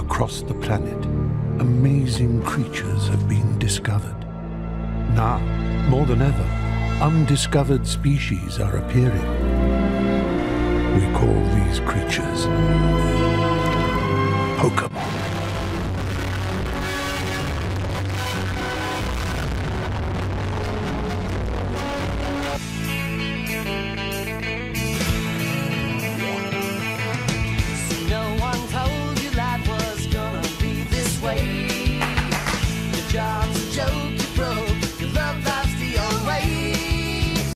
Across the planet, amazing creatures have been discovered. Now, more than ever, undiscovered species are appearing. We call these creatures Pokemon. job's a joke.